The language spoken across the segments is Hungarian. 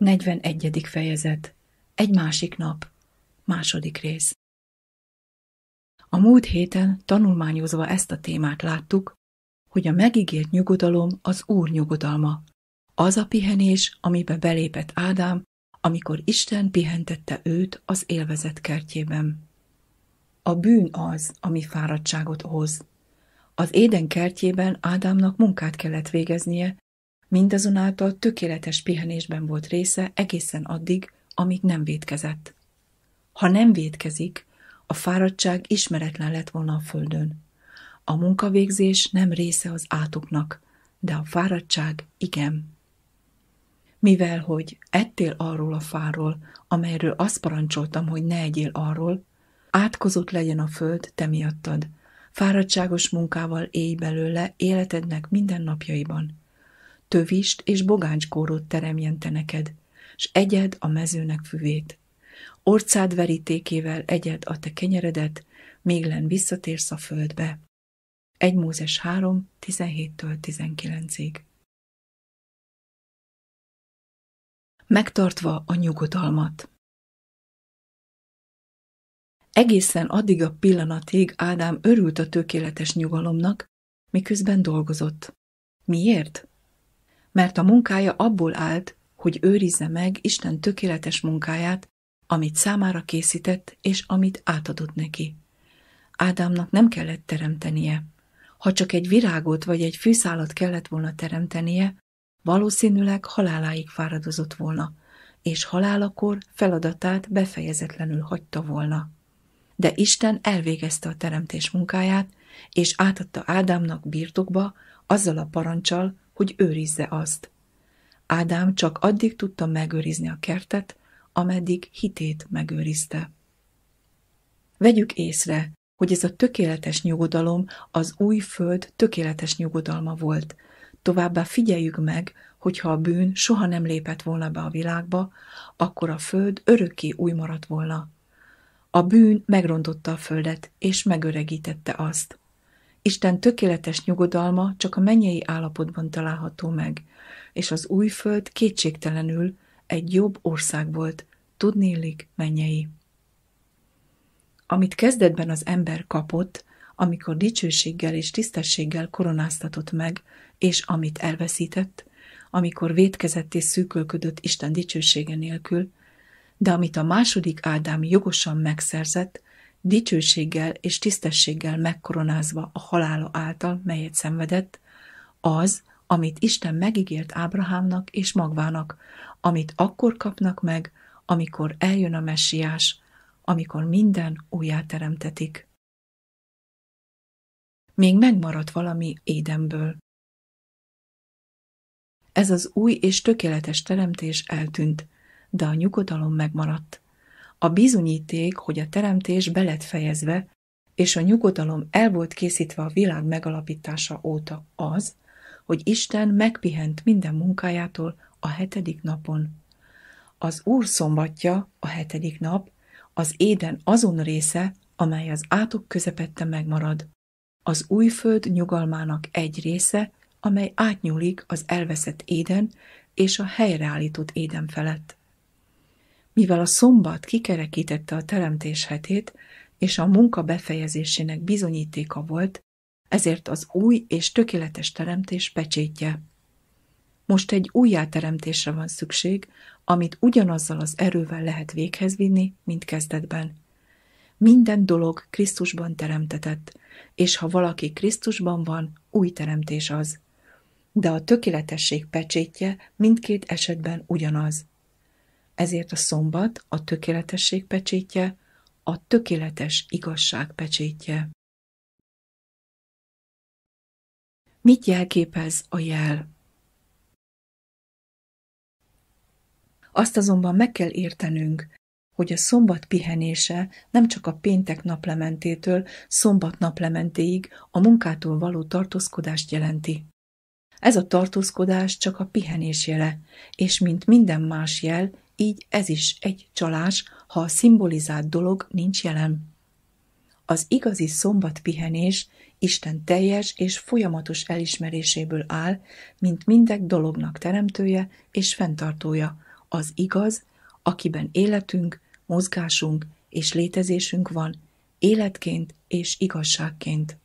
41. fejezet Egy másik nap Második rész A múlt héten tanulmányozva ezt a témát láttuk, hogy a megígért nyugodalom az Úr nyugodalma. Az a pihenés, amibe belépett Ádám, amikor Isten pihentette őt az élvezet kertjében. A bűn az, ami fáradtságot hoz. Az éden kertjében Ádámnak munkát kellett végeznie, mindazonáltal tökéletes pihenésben volt része egészen addig, amíg nem védkezett. Ha nem védkezik, a fáradtság ismeretlen lett volna a földön. A munkavégzés nem része az átoknak, de a fáradtság igen. Mivel, hogy ettél arról a fáról, amelyről azt parancsoltam, hogy ne egyél arról, átkozott legyen a föld te miattad, fáradtságos munkával élj belőle életednek minden napjaiban. Tövist és bogánckórót teremjen te neked, s egyed a mezőnek füvét. Orcád verítékével egyed a te kenyeredet, még len visszatérsz a földbe. 1 Mózes 3, 17-től 19-ig. Megtartva a nyugodalmat Egészen addig a pillanatig Ádám örült a tökéletes nyugalomnak, miközben dolgozott. Miért? Mert a munkája abból állt, hogy őrizze meg Isten tökéletes munkáját, amit számára készített, és amit átadott neki. Ádámnak nem kellett teremtenie. Ha csak egy virágot vagy egy fűszálat kellett volna teremtenie, valószínűleg haláláig fáradozott volna, és halálakor feladatát befejezetlenül hagyta volna. De Isten elvégezte a teremtés munkáját, és átadta Ádámnak birtokba azzal a parancsal, hogy őrizze azt. Ádám csak addig tudta megőrizni a kertet, ameddig hitét megőrizte. Vegyük észre, hogy ez a tökéletes nyugodalom az új föld tökéletes nyugodalma volt. Továbbá figyeljük meg, hogyha a bűn soha nem lépett volna be a világba, akkor a föld örökké új maradt volna. A bűn megrontotta a földet, és megöregítette azt. Isten tökéletes nyugodalma csak a mennyei állapotban található meg, és az új föld kétségtelenül egy jobb ország volt, tudnélik mennyei. Amit kezdetben az ember kapott, amikor dicsőséggel és tisztességgel koronáztatott meg, és amit elveszített, amikor vétkezett és szűkölködött Isten dicsősége nélkül, de amit a második Ádám jogosan megszerzett, dicsőséggel és tisztességgel megkoronázva a halála által, melyet szenvedett, az, amit Isten megígért Ábrahámnak és magvának, amit akkor kapnak meg, amikor eljön a messiás, amikor minden újjáteremtetik. Még megmaradt valami édemből. Ez az új és tökéletes teremtés eltűnt, de a nyugodalom megmaradt. A bizonyíték, hogy a teremtés belet fejezve, és a nyugodalom el volt készítve a világ megalapítása óta az, hogy Isten megpihent minden munkájától a hetedik napon. Az Úr szombatja, a hetedik nap, az éden azon része, amely az átok közepette megmarad. Az új föld nyugalmának egy része, amely átnyúlik az elveszett éden és a helyreállított éden felett. Mivel a szombat kikerekítette a teremtés hetét, és a munka befejezésének bizonyítéka volt, ezért az új és tökéletes teremtés pecsétje. Most egy újjáteremtésre van szükség, amit ugyanazzal az erővel lehet véghez vinni, mint kezdetben. Minden dolog Krisztusban teremtetett, és ha valaki Krisztusban van, új teremtés az. De a tökéletesség pecsétje mindkét esetben ugyanaz. Ezért a szombat a tökéletesség pecsétje, a tökéletes igazság pecsétje. Mit jelképez a jel? Azt azonban meg kell értenünk, hogy a szombat pihenése nem csak a péntek naplementétől szombat naplementéig a munkától való tartózkodást jelenti. Ez a tartózkodás csak a pihenés jele, és mint minden más jel, így ez is egy csalás, ha a szimbolizált dolog nincs jelen. Az igazi szombatpihenés Isten teljes és folyamatos elismeréséből áll, mint mindek dolognak teremtője és fenntartója, az igaz, akiben életünk, mozgásunk és létezésünk van, életként és igazságként.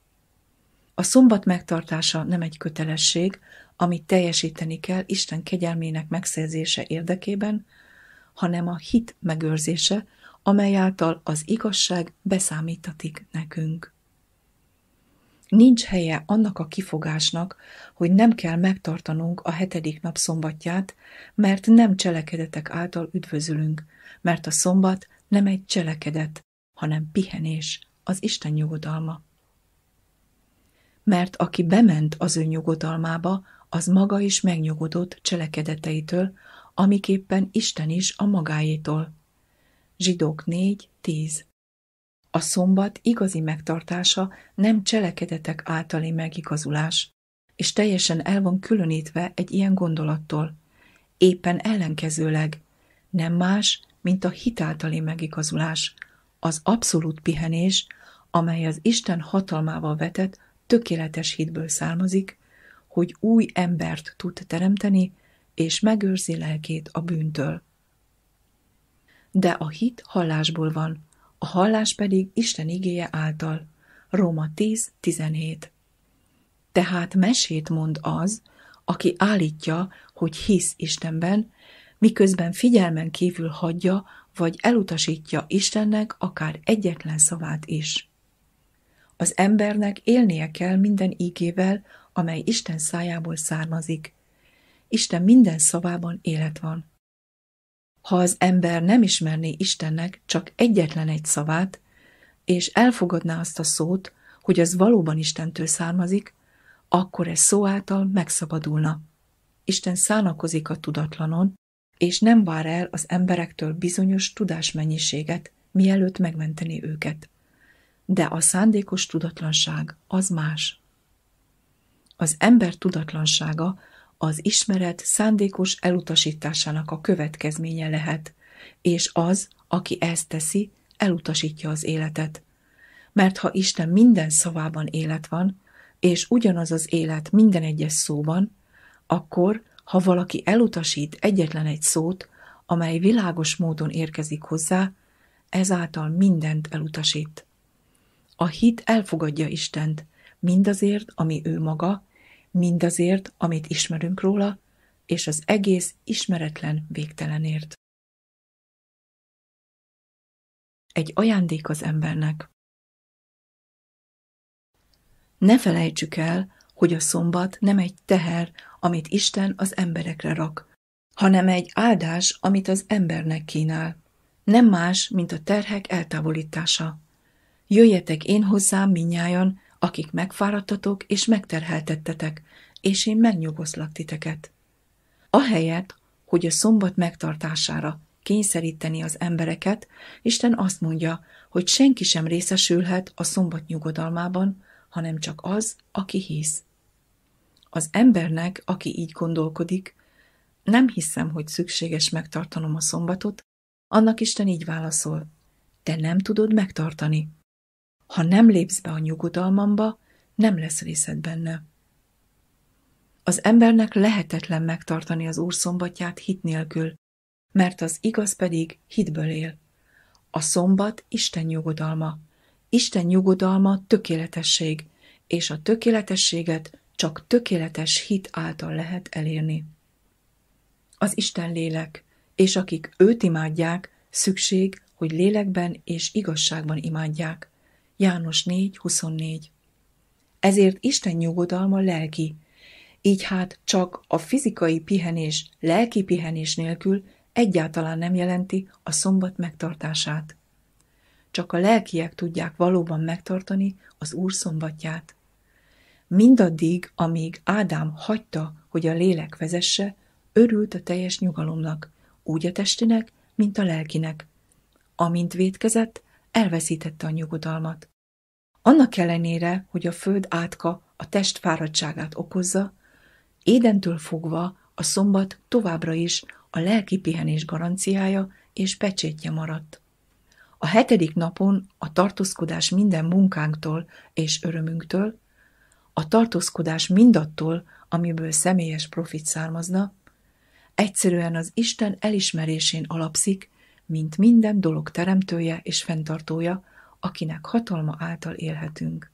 A szombat megtartása nem egy kötelesség, amit teljesíteni kell Isten kegyelmének megszerzése érdekében, hanem a hit megőrzése, amely által az igazság beszámítatik nekünk. Nincs helye annak a kifogásnak, hogy nem kell megtartanunk a hetedik nap szombatját, mert nem cselekedetek által üdvözülünk, mert a szombat nem egy cselekedet, hanem pihenés, az Isten nyugodalma. Mert aki bement az ő nyugodalmába, az maga is megnyugodott cselekedeteitől, amiképpen Isten is a magáétól. Zsidók 4.10 A szombat igazi megtartása nem cselekedetek általi megigazulás, és teljesen el van különítve egy ilyen gondolattól. Éppen ellenkezőleg, nem más, mint a hitáltali megigazulás, az abszolút pihenés, amely az Isten hatalmával vetett tökéletes hitből származik, hogy új embert tud teremteni, és megőrzi lelkét a bűntől. De a hit hallásból van, a hallás pedig Isten igéje által. Róma 10.17 Tehát mesét mond az, aki állítja, hogy hisz Istenben, miközben figyelmen kívül hagyja, vagy elutasítja Istennek akár egyetlen szavát is. Az embernek élnie kell minden ígével, amely Isten szájából származik. Isten minden szavában élet van. Ha az ember nem ismerné Istennek csak egyetlen egy szavát, és elfogadná azt a szót, hogy az valóban Istentől származik, akkor ez szó által megszabadulna. Isten szánakozik a tudatlanon, és nem vár el az emberektől bizonyos tudásmennyiséget, mielőtt megmenteni őket. De a szándékos tudatlanság az más. Az ember tudatlansága az ismeret szándékos elutasításának a következménye lehet, és az, aki ezt teszi, elutasítja az életet. Mert ha Isten minden szavában élet van, és ugyanaz az élet minden egyes szóban, akkor, ha valaki elutasít egyetlen egy szót, amely világos módon érkezik hozzá, ezáltal mindent elutasít. A hit elfogadja Istent, mindazért, ami ő maga, mindazért, amit ismerünk róla, és az egész ismeretlen végtelenért. Egy ajándék az embernek. Ne felejtsük el, hogy a szombat nem egy teher, amit Isten az emberekre rak, hanem egy áldás, amit az embernek kínál. Nem más, mint a terhek eltávolítása. Jöjjetek én hozzám minnyájan, akik megfáradtatok és megterheltettetek, és én megnyugoszlak titeket. Ahelyett, hogy a szombat megtartására kényszeríteni az embereket, Isten azt mondja, hogy senki sem részesülhet a szombat nyugodalmában, hanem csak az, aki hisz. Az embernek, aki így gondolkodik, nem hiszem, hogy szükséges megtartanom a szombatot, annak Isten így válaszol, te nem tudod megtartani. Ha nem lépsz be a nyugodalmamba, nem lesz részed benne. Az embernek lehetetlen megtartani az Úr szombatját hit nélkül, mert az igaz pedig hitből él. A szombat Isten nyugodalma. Isten nyugodalma tökéletesség, és a tökéletességet csak tökéletes hit által lehet elérni. Az Isten lélek, és akik őt imádják, szükség, hogy lélekben és igazságban imádják. János 4.24 Ezért Isten nyugodalma lelki, így hát csak a fizikai pihenés lelki pihenés nélkül egyáltalán nem jelenti a szombat megtartását. Csak a lelkiek tudják valóban megtartani az Úr szombatját. Mindaddig, amíg Ádám hagyta, hogy a lélek vezesse, örült a teljes nyugalomnak, úgy a testinek, mint a lelkinek. Amint vétkezett, elveszítette a nyugodalmat. Annak ellenére, hogy a föld átka a test fáradtságát okozza, édentől fogva a szombat továbbra is a lelki pihenés garanciája és pecsétje maradt. A hetedik napon a tartózkodás minden munkánktól és örömünktől, a tartózkodás mindattól, amiből személyes profit származna, egyszerűen az Isten elismerésén alapszik, mint minden dolog teremtője és fenntartója, akinek hatalma által élhetünk.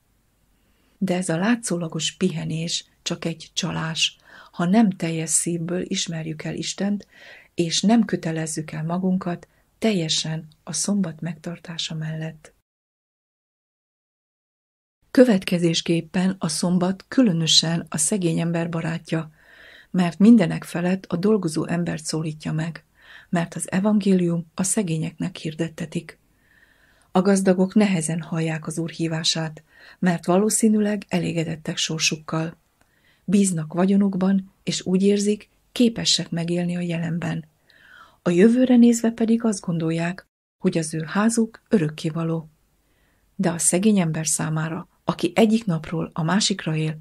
De ez a látszólagos pihenés csak egy csalás, ha nem teljes szívből ismerjük el Istent, és nem kötelezzük el magunkat teljesen a szombat megtartása mellett. Következésképpen a szombat különösen a szegény ember barátja, mert mindenek felett a dolgozó embert szólítja meg, mert az evangélium a szegényeknek hirdettetik. A gazdagok nehezen hallják az Úr hívását, mert valószínűleg elégedettek sorsukkal. Bíznak vagyonukban, és úgy érzik, képesek megélni a jelenben. A jövőre nézve pedig azt gondolják, hogy az ő házuk örökkévaló. De a szegény ember számára, aki egyik napról a másikra él,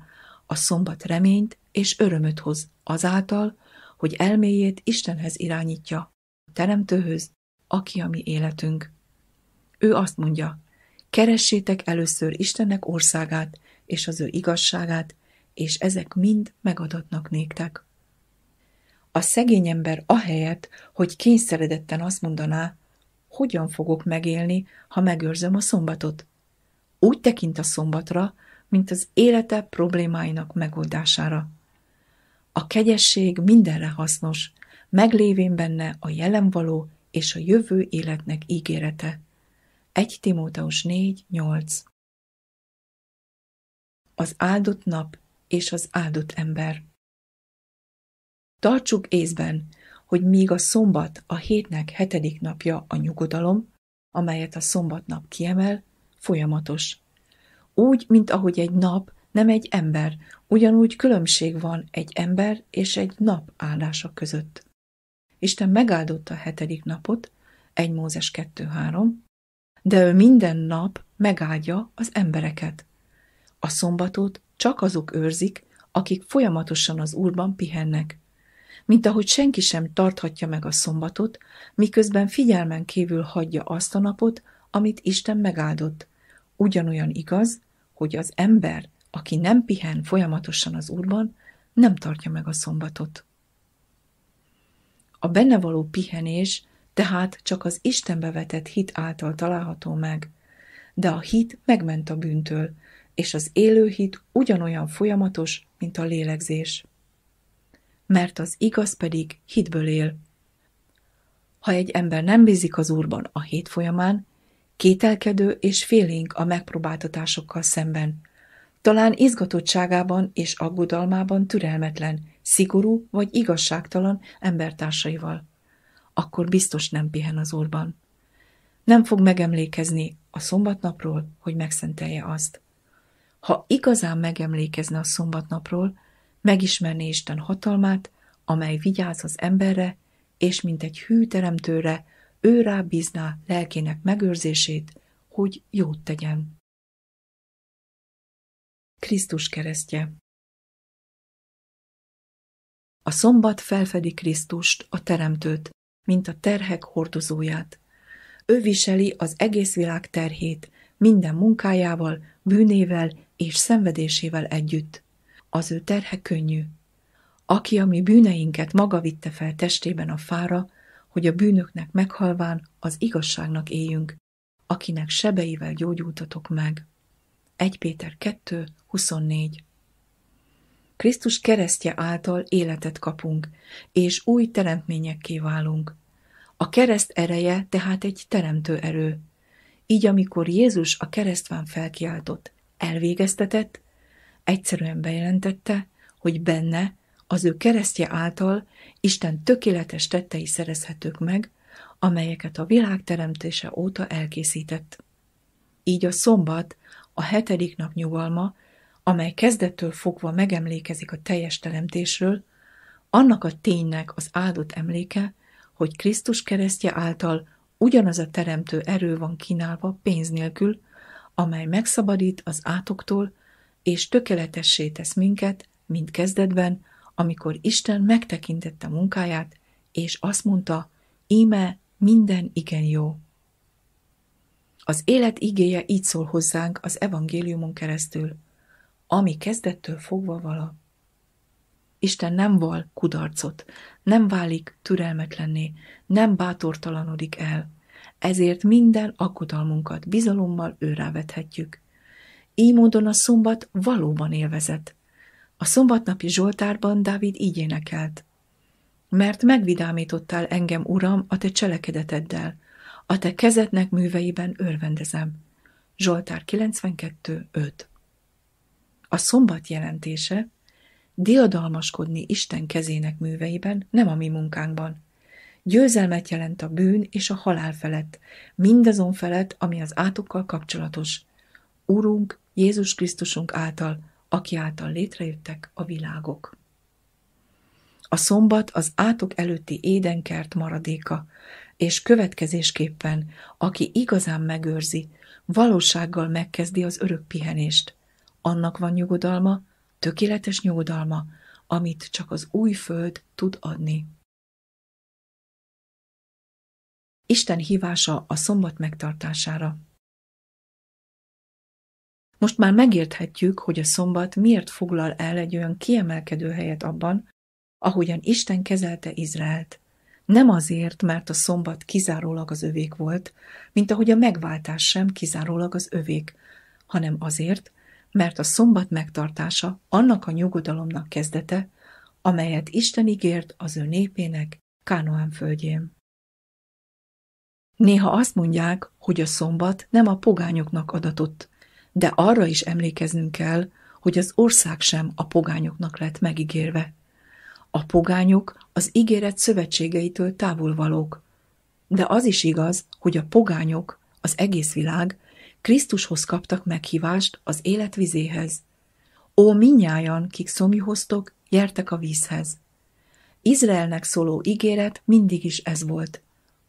a szombat reményt és örömöt hoz azáltal, hogy elméjét Istenhez irányítja, Teremtőhöz, aki a mi életünk. Ő azt mondja, keressétek először Istennek országát és az ő igazságát, és ezek mind megadatnak néktek. A szegény ember ahelyett, hogy kényszeredetten azt mondaná, hogyan fogok megélni, ha megőrzöm a szombatot. Úgy tekint a szombatra, mint az élete problémáinak megoldására. A kegyesség mindenre hasznos, meglévén benne a jelen való és a jövő életnek ígérete. 1 Timóteus 4.8 Az áldott nap és az áldott ember Tartsuk észben, hogy míg a szombat a hétnek hetedik napja a nyugodalom, amelyet a szombatnap kiemel, folyamatos. Úgy, mint ahogy egy nap nem egy ember, ugyanúgy különbség van egy ember és egy nap állása között. Isten megáldotta a hetedik napot, 1 Mózes 2.3, de ő minden nap megáldja az embereket. A szombatot csak azok őrzik, akik folyamatosan az Úrban pihennek. Mint ahogy senki sem tarthatja meg a szombatot, miközben figyelmen kívül hagyja azt a napot, amit Isten megáldott. Ugyanolyan igaz, hogy az ember, aki nem pihen folyamatosan az Úrban, nem tartja meg a szombatot. A benne való pihenés tehát csak az Istenbe vetett hit által található meg, de a hit megment a bűntől, és az élő hit ugyanolyan folyamatos, mint a lélegzés. Mert az igaz pedig hitből él. Ha egy ember nem bízik az Úrban a hét folyamán, kételkedő és félénk a megpróbáltatásokkal szemben, talán izgatottságában és aggodalmában türelmetlen, szigorú vagy igazságtalan embertársaival. Akkor biztos nem pihen az Úrban. Nem fog megemlékezni a szombatnapról, hogy megszentelje azt. Ha igazán megemlékezne a szombatnapról, megismerné Isten hatalmát, amely vigyáz az emberre, és mint egy hű teremtőre, ő rá bízná lelkének megőrzését, hogy jót tegyen. Krisztus keresztje A szombat felfedi Krisztust, a teremtőt, mint a terhek hordozóját. Ő viseli az egész világ terhét, minden munkájával, bűnével és szenvedésével együtt. Az ő terhe könnyű. Aki a mi bűneinket maga vitte fel testében a fára, hogy a bűnöknek meghalván az igazságnak éljünk, akinek sebeivel gyógyultatok meg. 1 Péter 2, 24 Krisztus keresztje által életet kapunk, és új teremtményekké válunk. A kereszt ereje tehát egy teremtő erő. Így amikor Jézus a keresztván felkiáltott, elvégeztetett, egyszerűen bejelentette, hogy benne, az ő keresztje által Isten tökéletes tettei szerezhetők meg, amelyeket a világ teremtése óta elkészített. Így a szombat, a hetedik nap nyugalma, amely kezdettől fogva megemlékezik a teljes teremtésről, annak a ténynek az áldott emléke, hogy Krisztus keresztje által ugyanaz a teremtő erő van kínálva pénz nélkül, amely megszabadít az átoktól, és tökéletessé tesz minket, mint kezdetben, amikor Isten megtekintette munkáját, és azt mondta, íme minden igen jó. Az élet igéje így szól hozzánk az evangéliumon keresztül, ami kezdettől fogva vala. Isten nem val kudarcot, nem válik türelmetlenné, nem bátortalanodik el. Ezért minden aggodalmunkat bizalommal őrá vethetjük. Így módon a szombat valóban élvezet. A szombatnapi Zsoltárban Dávid így énekelt. Mert megvidámítottál engem, Uram, a te cselekedeteddel, a te kezednek műveiben örvendezem. Zsoltár 92.5 A szombat jelentése diadalmaskodni Isten kezének műveiben, nem a mi munkánkban. Győzelmet jelent a bűn és a halál felett, mindazon felett, ami az átokkal kapcsolatos. Úrunk, Jézus Krisztusunk által, aki által létrejöttek a világok. A szombat az átok előtti édenkert maradéka, és következésképpen, aki igazán megőrzi, valósággal megkezdi az örök pihenést. Annak van nyugodalma, tökéletes nyugodalma, amit csak az új föld tud adni. Isten hívása a szombat megtartására. Most már megérthetjük, hogy a szombat miért foglal el egy olyan kiemelkedő helyet abban, ahogyan Isten kezelte Izraelt. Nem azért, mert a szombat kizárólag az övék volt, mint ahogy a megváltás sem kizárólag az övék, hanem azért, mert a szombat megtartása annak a nyugodalomnak kezdete, amelyet Isten ígért az ő népének Kánoán földjén. Néha azt mondják, hogy a szombat nem a pogányoknak adatott, de arra is emlékeznünk kell, hogy az ország sem a pogányoknak lett megígérve. A pogányok az ígéret szövetségeitől távol valók, de az is igaz, hogy a pogányok, az egész világ Krisztushoz kaptak meghívást az élet vizéhez. Ó, minnyájan, kik szomjuhoztok, gyertek a vízhez. Izraelnek szóló ígéret mindig is ez volt.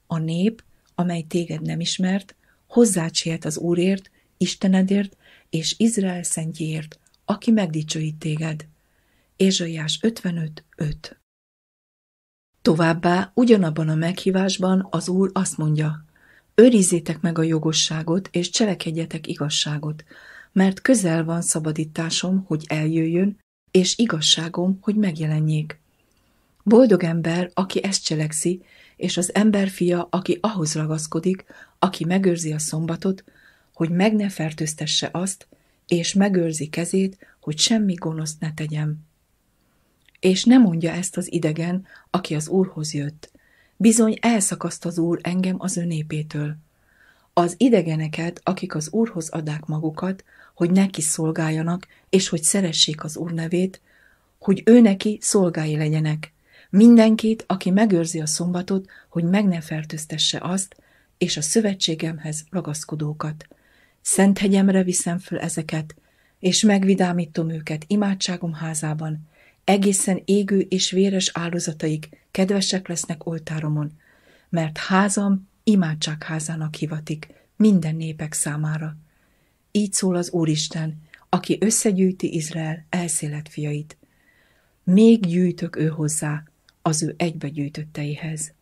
A nép, amely téged nem ismert, hozzácsihet az Úrért, Istenedért és Izrael szentjéért, aki megdicsőít téged. Ézsaiás 55.5 Továbbá ugyanabban a meghívásban az Úr azt mondja, Őrizzétek meg a jogosságot, és cselekedjetek igazságot, mert közel van szabadításom, hogy eljöjjön, és igazságom, hogy megjelenjék. Boldog ember, aki ezt cselekszi, és az ember fia, aki ahhoz ragaszkodik, aki megőrzi a szombatot, hogy meg ne fertőztesse azt, és megőrzi kezét, hogy semmi gonoszt ne tegyem. És ne mondja ezt az idegen, aki az Úrhoz jött, Bizony elszakaszt az Úr engem az ő. Az idegeneket, akik az Úrhoz adák magukat, hogy neki szolgáljanak, és hogy szeressék az Úr nevét, hogy ő neki szolgái legyenek. Mindenkit, aki megőrzi a szombatot, hogy meg ne fertőztesse azt, és a szövetségemhez ragaszkodókat. Szent hegyemre viszem föl ezeket, és megvidámítom őket imádságom házában, egészen égő és véres áldozataik kedvesek lesznek oltáromon, mert házam imádságházának hivatik minden népek számára. Így szól az Úristen, aki összegyűjti Izrael elszélet fiait. Még gyűjtök ő hozzá, az ő egybegyűjtötteihez.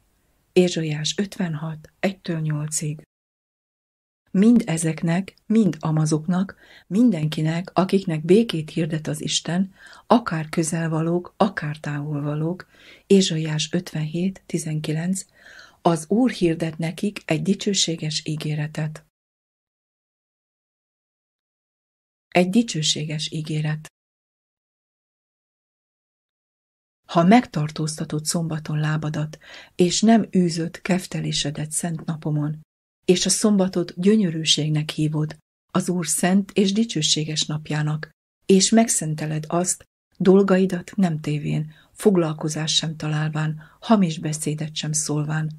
Ézsaiás 56, 1-től 8-ig. Mind ezeknek, mind amazoknak, mindenkinek, akiknek békét hirdet az Isten, akár közelvalók, akár távolvalók, Ézsaiás 57, 19, az Úr hirdet nekik egy dicsőséges ígéretet. Egy dicsőséges ígéret. Ha megtartóztatott szombaton lábadat, és nem űzött keftelésedet szent napomon, és a szombatot gyönyörűségnek hívod, az Úr szent és dicsőséges napjának, és megszenteled azt, dolgaidat nem tévén, foglalkozás sem találván, hamis beszédet sem szólván.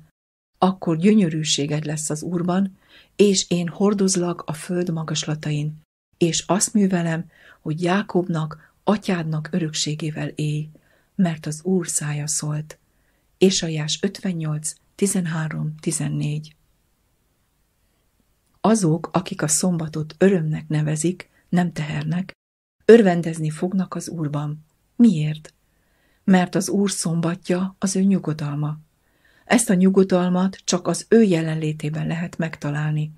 Akkor gyönyörűséged lesz az Úrban, és én hordozlak a föld magaslatain, és azt művelem, hogy Jákobnak, atyádnak örökségével élj, mert az Úr szája szólt. Ésajás 58, 13-14 azok, akik a szombatot örömnek nevezik, nem tehernek, örvendezni fognak az Úrban. Miért? Mert az Úr szombatja az ő nyugodalma. Ezt a nyugodalmat csak az ő jelenlétében lehet megtalálni,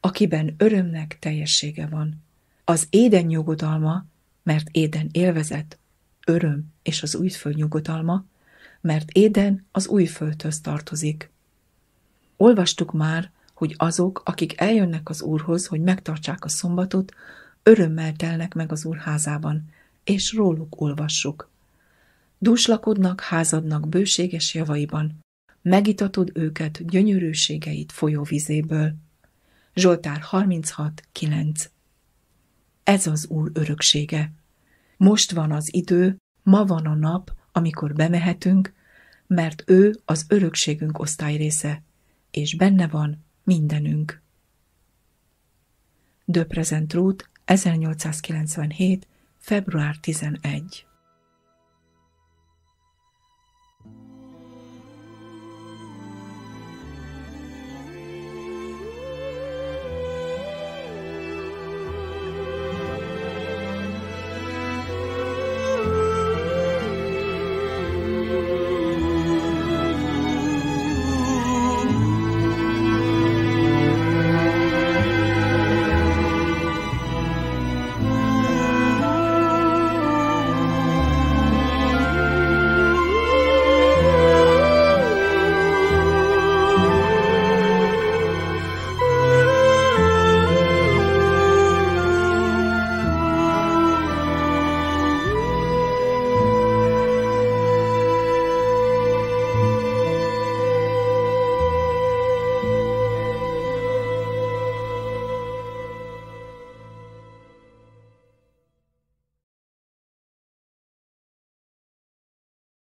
akiben örömnek teljessége van. Az éden nyugodalma, mert éden élvezet, öröm és az újföld nyugodalma, mert Éden az újföldhöz tartozik. Olvastuk már, hogy azok, akik eljönnek az Úrhoz, hogy megtartsák a szombatot, örömmel telnek meg az Úr házában, és róluk olvassuk. Dúslakodnak házadnak bőséges javaiban, megitatod őket gyönyörűségeit folyóvizéből. Zsoltár 36, 9 Ez az Úr öröksége. Most van az idő, ma van a nap, amikor bemehetünk, mert ő az örökségünk osztályrésze, és benne van mindenünk. De Present Route 1897. február 11